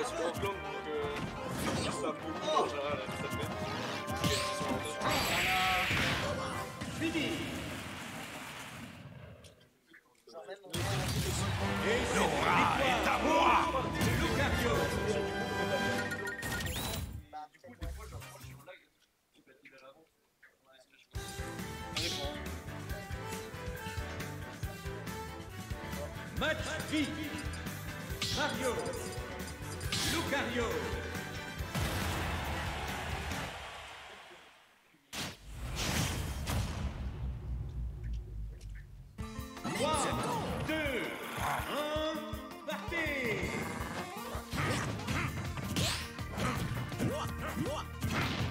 là, sur Rockland, donc euh, ça beaucoup en général, ça fait. Laura est à moi fit Mario partez. Voici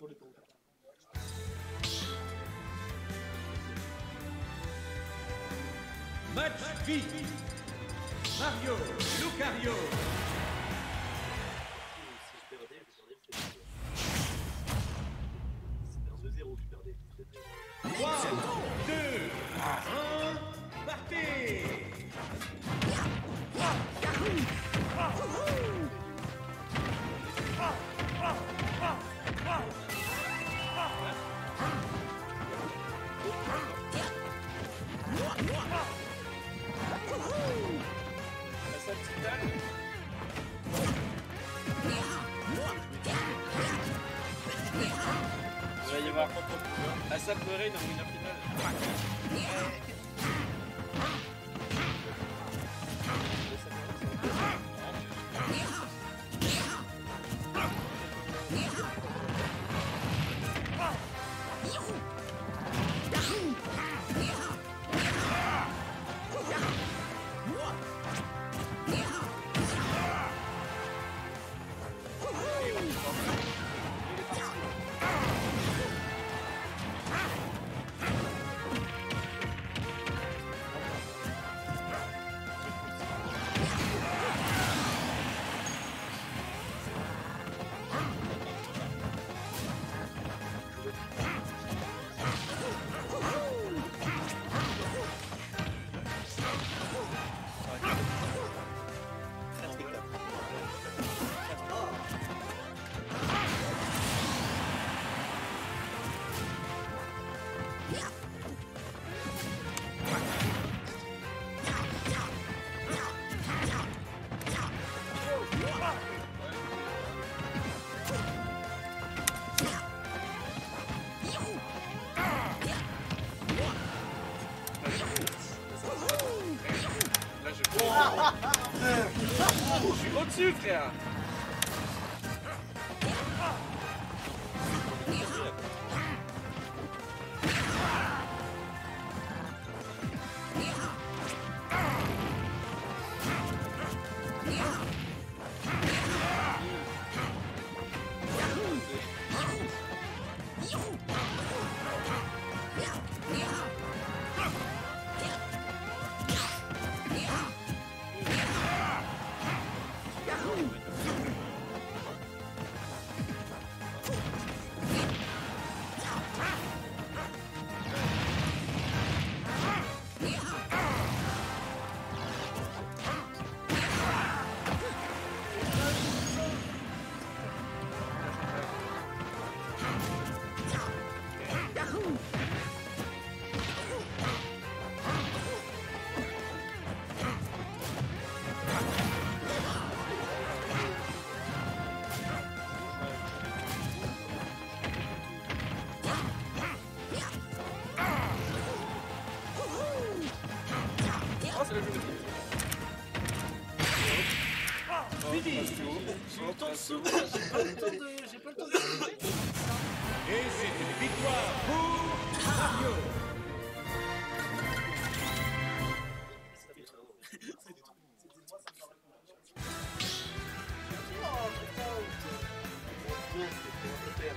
Retourne pas au Match Mario Lucario Yeah. pessoas, para todas, para todas as gentes. Esse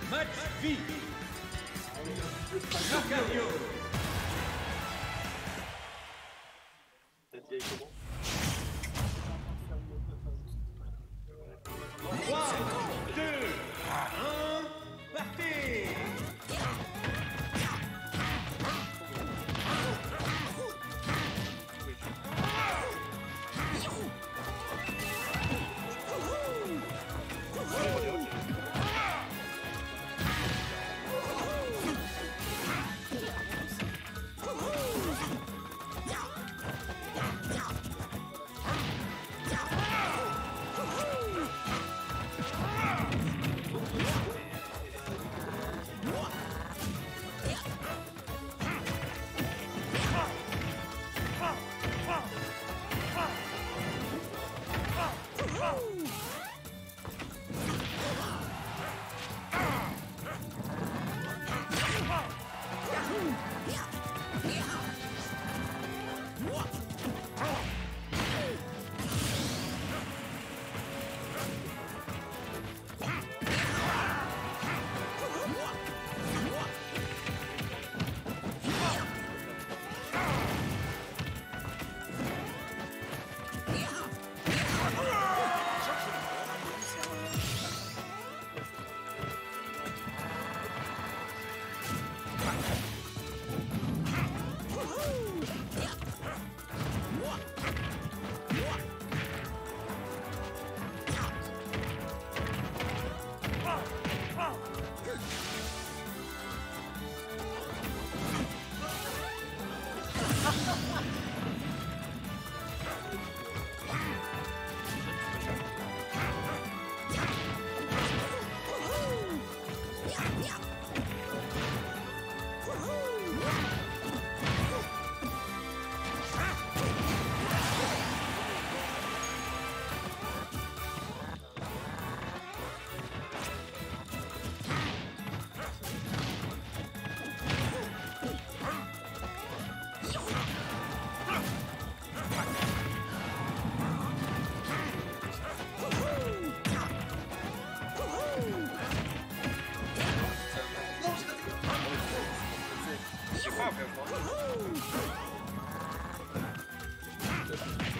Match V! Nakano!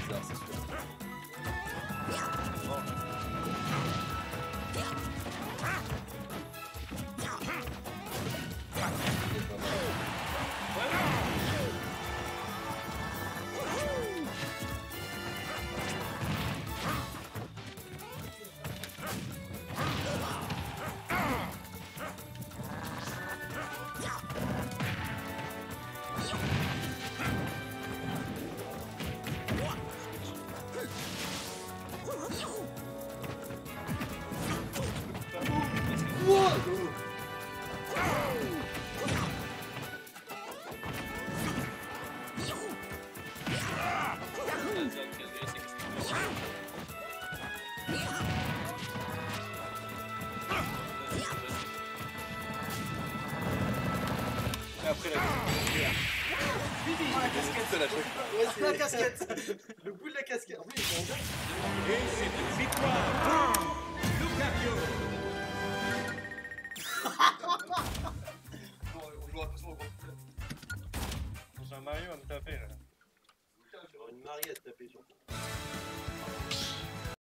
Das. Après la casquette. la casquette Le bout de la casquette Et c'est une victoire Lucario à me taper là. Une Marie à te taper sur